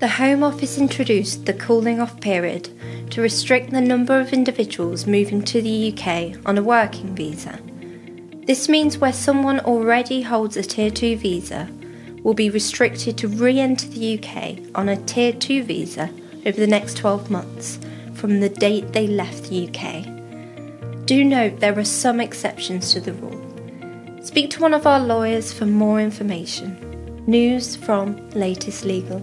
The Home Office introduced the cooling off period to restrict the number of individuals moving to the UK on a working visa. This means where someone already holds a Tier 2 visa will be restricted to re enter the UK on a Tier 2 visa over the next 12 months from the date they left the UK. Do note there are some exceptions to the rule. Speak to one of our lawyers for more information. News from Latest Legal.